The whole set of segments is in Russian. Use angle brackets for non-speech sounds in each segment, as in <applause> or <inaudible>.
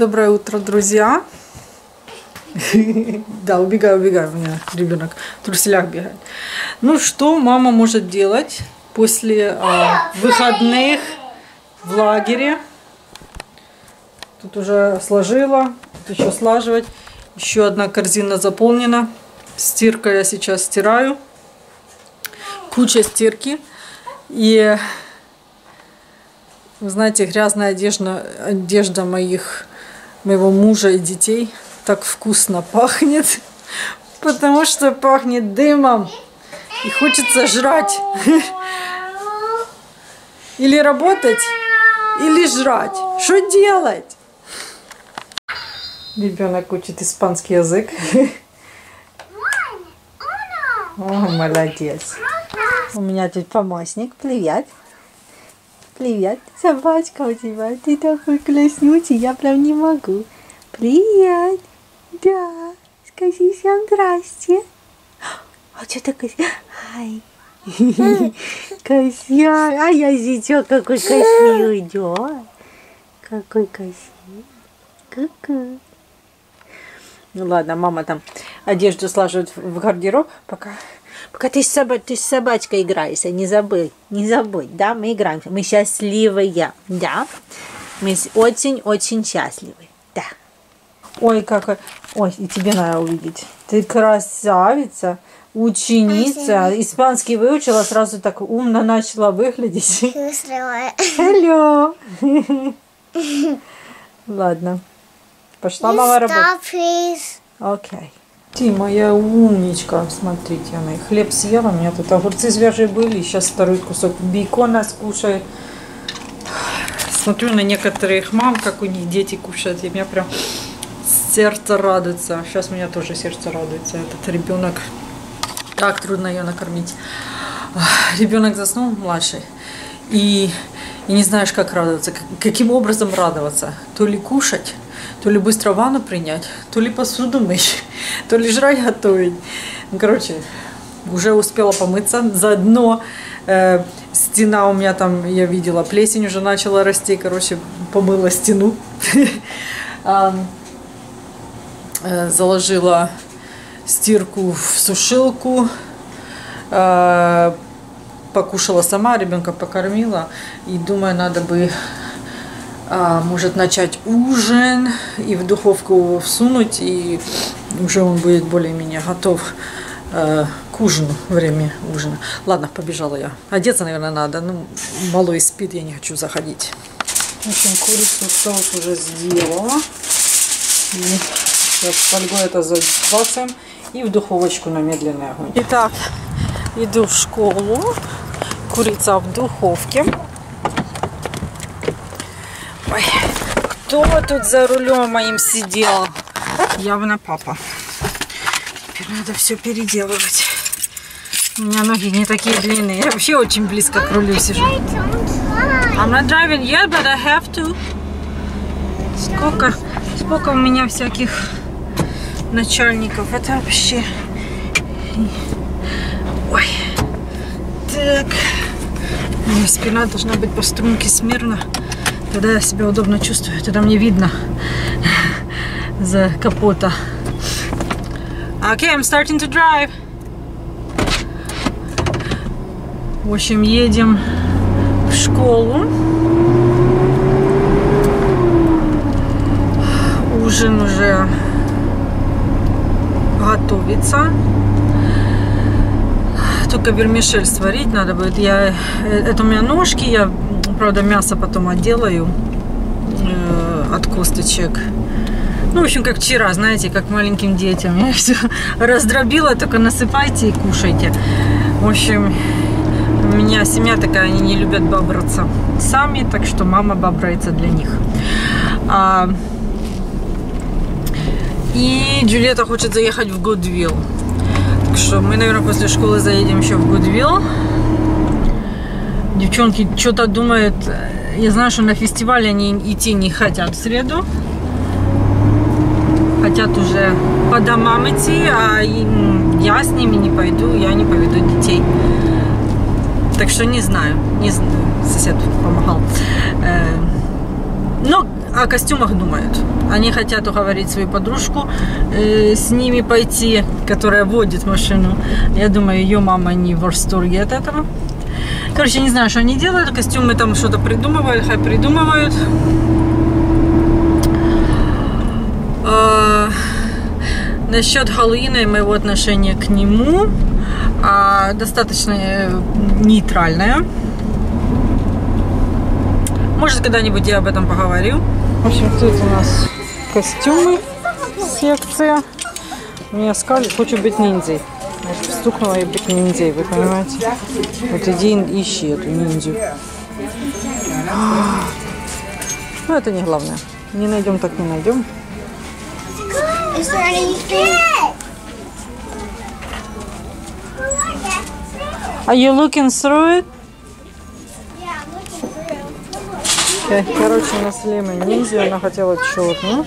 Доброе утро, друзья. Да, убегаю, убегаю, у меня ребенок в труселях бегает. Ну что мама может делать после а, выходных в лагере? Тут уже сложила, тут еще слаживать. Еще одна корзина заполнена. Стирка я сейчас стираю. Куча стирки. И вы знаете, грязная одежда, одежда моих, моего мужа и детей так вкусно пахнет, <laughs> потому что пахнет дымом и хочется жрать. <laughs> Или работать, или жрать. Что делать? Ребенок учит испанский язык. <laughs> О, молодец. У меня тут помощник. Привет. Привет, собачка у тебя. Ты такой класснючий, я прям не могу. Привет. Да. Скажи всем здрасте. А что такое? Ай. <laughs> Косяк. А я зятек какой красивый. Да. Какой красивый. Ку-ку. Ну ладно, мама там одежду слаживает в гардероб, пока Пока ты с, собой, ты с собачкой играешься, не забудь, не забудь, да, мы играем, мы счастливые, да, мы очень-очень счастливы, да. Ой, как, ой, и тебе надо увидеть, ты красавица, ученица, испанский выучила, сразу так умно начала выглядеть. Hello. <laughs> Ладно, пошла мама работать. Окей. Ты моя умничка. Смотрите, она и хлеб съела. У меня тут огурцы свежие были. Сейчас второй кусок бекона скушает. Смотрю на некоторых мам, как у них дети кушают. И у меня прям сердце радуется. Сейчас у меня тоже сердце радуется. Этот ребенок. Так трудно ее накормить. Ребенок заснул младший. И, и не знаешь, как радоваться. Каким образом радоваться? То ли кушать, то ли быстро ванну принять, то ли посуду мыть, то ли жрать готовить. Ну, короче, уже успела помыться. Заодно э, стена у меня там, я видела, плесень уже начала расти. Короче, помыла стену. <laughs> Э, заложила стирку в сушилку. Э, покушала сама, ребенка покормила. И думаю, надо бы а, может начать ужин и в духовку всунуть, и уже он будет более-менее готов э, к ужину, время ужина. Ладно, побежала я. Одеться, наверное, надо. Ну, малой спит, я не хочу заходить. В общем, курицу соус уже сделала. И сейчас фольгой это забацаем. И в духовочку на медленный огонь. Итак, иду в школу. Курица в духовке. Ой, кто тут за рулем моим сидел? Явно папа. Теперь надо все переделывать. У меня ноги не такие длинные. Я вообще очень близко к рулю сижу. I'm not driving yet, but I have to. Сколько, сколько у меня всяких начальников. Это вообще... Ой. Так. Меня спина должна быть по струнке смирно. Тогда я себя удобно чувствую. Тогда мне видно за капота. Okay, I'm starting to drive. В общем, едем в школу. Ужин уже готовится. Только вермишель сварить надо будет. Я, это у меня ножки, я правда, мясо потом отделаю э, от косточек. Ну, в общем, как вчера, знаете, как маленьким детям. Я все <laughs> раздробила, только насыпайте и кушайте. В общем, у меня семья такая, они не любят бабраться сами, так что мама бабрается для них. А, и Джульетта хочет заехать в Гудвилл. Так что мы, наверное, после школы заедем еще в Гудвилл. Девчонки что-то думают, я знаю, что на фестиваль они идти не хотят в среду. Хотят уже по домам идти, а я с ними не пойду, я не поведу детей. Так что не знаю, не знаю. сосед помогал. Э, но о костюмах думают. Они хотят уговорить свою подружку э, с ними пойти, которая водит машину. Я думаю, ее мама не в восторге от этого. Короче, не знаю, что они делают. Костюмы там что-то придумывают, хай придумывают. А, насчет Хэллоуина и моего отношения к нему а, достаточно э, нейтральное. Может, когда-нибудь я об этом поговорю. В общем, тут у нас костюмы, секция. Меня скалит, хочу быть ниндзей. Может, стукнула и быть ниндзей, вы понимаете? Вот иди ищи эту ниндзю. Ну, это не главное. Не найдем, так не найдем. Is there anything? Are you looking through it? Yeah, I'm looking through. Окей, Короче, у нас Лема ниндзя, она хотела черную.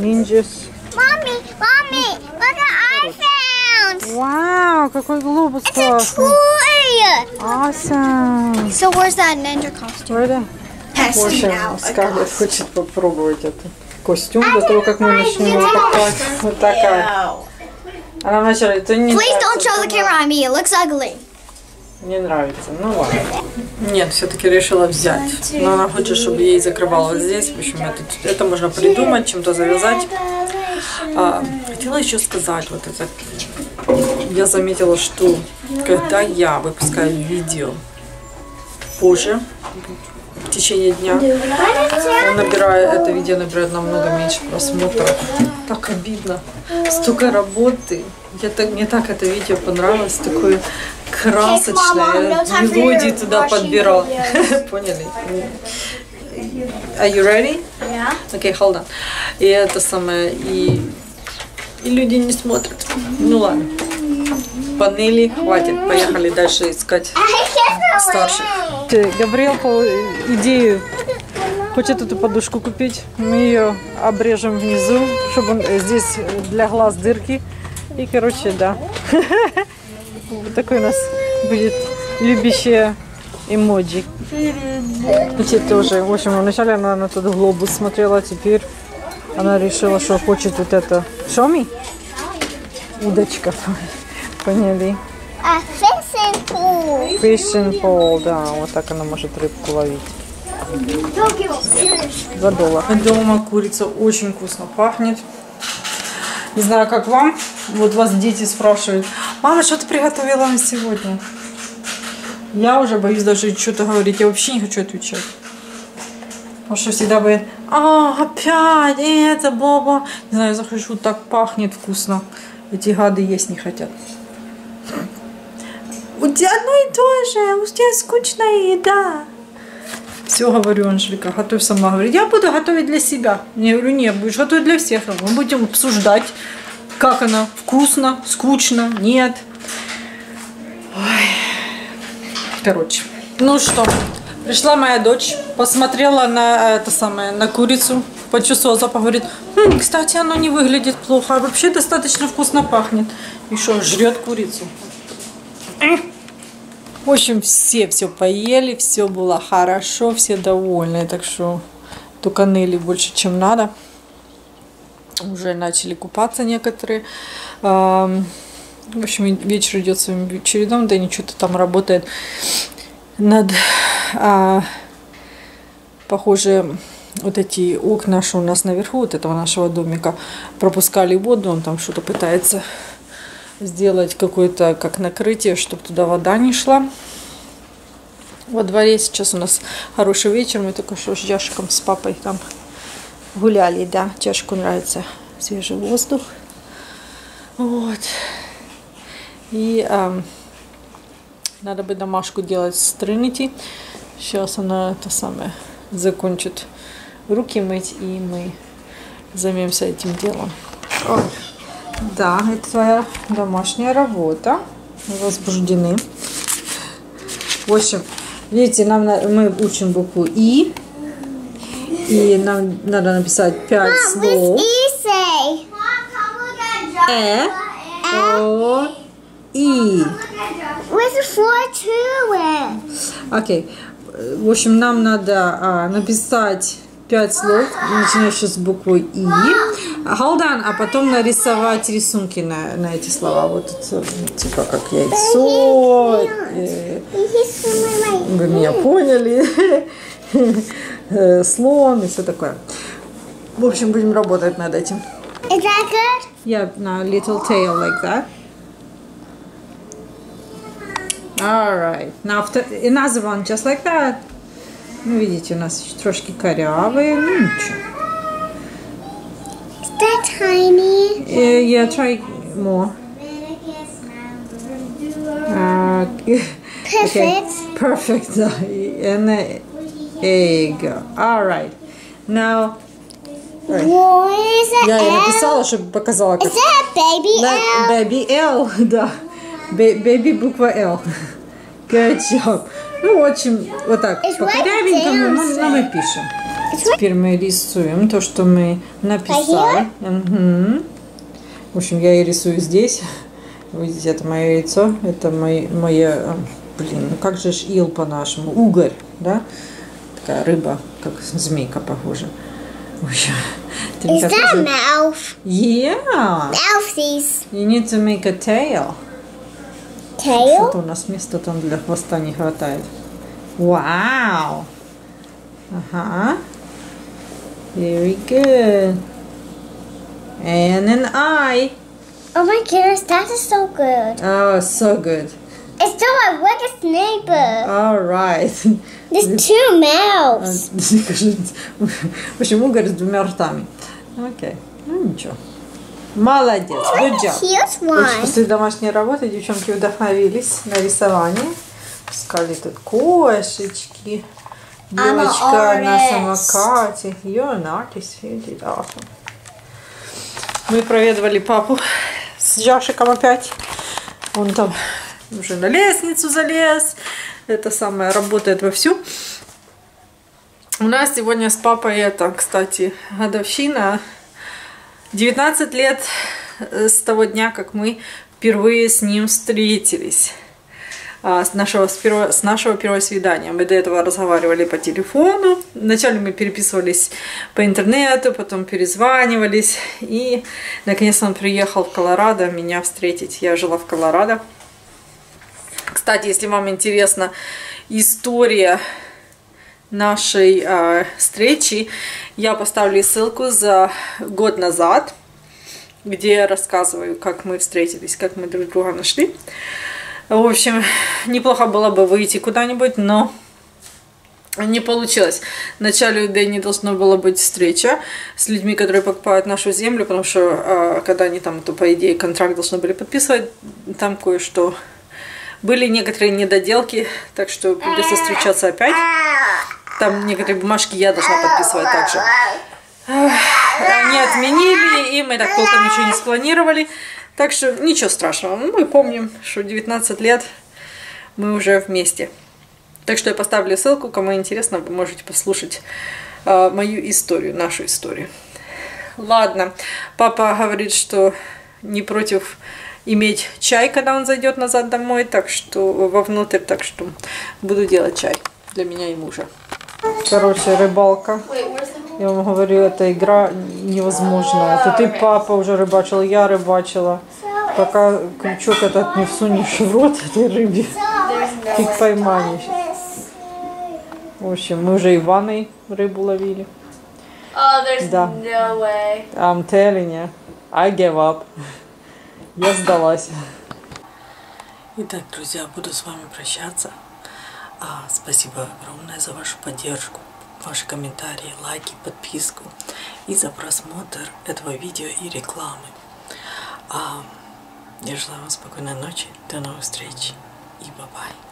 Ниндзяс. Вау, какой глобус It's a классный. toy. Awesome. So where's that ninja costume? Ready? В общем, Скарлетт хочет попробовать этот костюм до того, как мы начнем его покупать. Вот такая. Она вначале, это не Please don't show the camera on me. It looks ugly. Не нравится. Ну ладно. Нет, все-таки решила взять. Но она хочет, чтобы ей закрывало здесь. В общем, это, это можно придумать, чем-то завязать. А, хотела еще сказать, вот это. Я заметила, что когда я выпускаю видео позже, в течение дня, я набираю, это видео набирает намного меньше просмотров. Так обидно. Столько работы. Я так, мне так это видео понравилось. Такое красочное. Мелодии туда подбирал. <laughs> Поняли? Are you ready? Yeah. Окей, hold on. И это самое, и, и люди не смотрят. Ну ладно. Панели, хватит. Поехали дальше искать старших. Габриэл по идее хочет эту подушку купить. Мы ее обрежем внизу, чтобы он, э, здесь для глаз дырки. И, короче, да. <laughs> Вот такой у нас будет любящая эмоджи. Эти тоже. В общем, вначале она на тот глобус смотрела, а теперь она решила, что хочет вот это. Шоми? Удочка. Поняли. A fishing pool. Fishing pole, да, вот так она может рыбку ловить. За доллар. Дома курица очень вкусно пахнет. Не знаю, как вам. Вот вас дети спрашивают, мама, что ты приготовила на сегодня? Я уже боюсь даже что-то говорить. Я вообще не хочу отвечать. Потому что всегда говорят, а, опять это, баба. Не знаю, я захожу, так пахнет вкусно. Эти гады есть не хотят. Тебя одно и то же, у тебя скучная еда. Все, говорю, Анжелика, готовь сама. Говорит, я буду готовить для себя. Я говорю, нет, будешь готовить для всех. Мы будем обсуждать, как она, вкусно, скучно, нет. Ой. Короче, ну что, пришла моя дочь, посмотрела на это самое, на курицу, почувствовала запах, говорит, «Хм, кстати, оно не выглядит плохо, а вообще достаточно вкусно пахнет. Что, жрет курицу. В общем, все все поели, все было хорошо, все довольны. Так что только ныли больше, чем надо. Уже начали купаться некоторые. В общем, вечер идет своим чередом. Дэнни что-то там работает над... а, похоже, вот эти окна, что у нас наверху, вот этого нашего домика, пропускали воду. Он там что-то пытается сделать какое-то как накрытие, чтобы туда вода не шла. Во дворе сейчас у нас хороший вечер. Мы только что с Яшиком, с папой там гуляли, да. Чашку нравится свежий воздух. Вот. И ам, надо бы домашку делать с Тринити. Сейчас она это самое закончит руки мыть, и мы займемся этим делом. Ой. Да, это твоя домашняя работа. Возбуждены. В общем, видите, нам на- мы учим букву И. И нам надо написать пять слов. E say? Э, О, И. Окей. э, в общем, нам надо а, написать пять слов, начинающие с буквы И. Hold on, а потом нарисовать рисунки на, на эти слова. Вот типа как яйцо. вы меня поняли. Э, Слон и все такое. В общем, будем работать над этим. Is that good? Yeah, now little tail like that. All right. Now вто- another one just like that. Ну, видите, у нас еще трошки корявые. Ну, ничего. Is that tiny? Uh, yeah, try more. Uh, <laughs> Perfect. Perfect. And uh, there you go. All right. Now, What is that? я ей L? написала, чтобы показала, как Is that a baby Да, L? Baby L, <laughs> да. Бе- Baby буква L. <laughs> Good job. Ну, в общем, вот так, It's по right корявенькому, there, но, но мы пишем. Теперь мы рисуем то, что мы написали. Мгм. В общем, я и рисую здесь. Видите, это мое яйцо, это мое, мое э, блин, ну как же ж ил по-нашему? Угорь, да? Такая рыба, как змейка похожа. В общем, <laughs> Is that тоже- mouth? Yeah! Mouthies. You need to make a tail. Tail? Что-то у нас места там для хвоста не хватает. Вау! Ага. Very good. And an eye. Oh my goodness, that is so good. Oh, so good. It's like a snake book. All right. There's two mouths. <laughs> Угорь с двумя ртами. Окей. Ну, ничего. Молодец. Good job. После домашней работы девчонки вдохновились на рисование. Пускали тут кошечки. Девочка на самокате. You're an artist. You did awesome. Мы проведывали папу с Жашиком опять. Он там уже на лестницу залез. Это самое работает вовсю. У нас сегодня с папой это, кстати, годовщина 19 лет с того дня, как мы впервые с ним встретились. А, С нашего, с, первого, с нашего первого свидания. Мы до этого разговаривали по телефону. Вначале мы переписывались по интернету, потом перезванивались. И, наконец, он приехал в Колорадо меня встретить. Я жила в Колорадо. Кстати, если вам интересна история нашей э, встречи, я поставлю ссылку за год назад, где я рассказываю, как мы встретились, как мы друг друга нашли. В общем, неплохо было бы выйти куда-нибудь, но не получилось. Вначале у Дэнни должна была быть встреча с людьми, которые покупают нашу землю, потому что э, когда они там, то по идее контракт должны были подписывать, там кое-что были некоторые недоделки, так что придется встречаться опять. Там некоторые бумажки я должна подписывать также. Они отменили, и мы так толком ничего не спланировали. Так что ничего страшного. Мы помним, что 19 лет мы уже вместе. Так что я поставлю ссылку, кому интересно, вы можете послушать э, мою историю, нашу историю. Ладно, папа говорит, что не против иметь чай, когда он зайдет назад домой, так что вовнутрь, так что буду делать чай для меня и мужа. Короче, рыбалка. Я вам говорю, эта игра невозможная. Тут и папа уже рыбачил, я рыбачила. Пока крючок этот не всунешь в рот этой рыбе, фиг поймаешь. В общем, мы уже и ванной рыбу ловили. Oh, there's Да. no way. I'm telling you, I gave up. Я сдалась. Итак, друзья, буду с вами прощаться. А, спасибо огромное за вашу поддержку, ваши комментарии, лайки, подписку и за просмотр этого видео и рекламы. А, я желаю вам спокойной ночи, до новых встреч и bye-bye.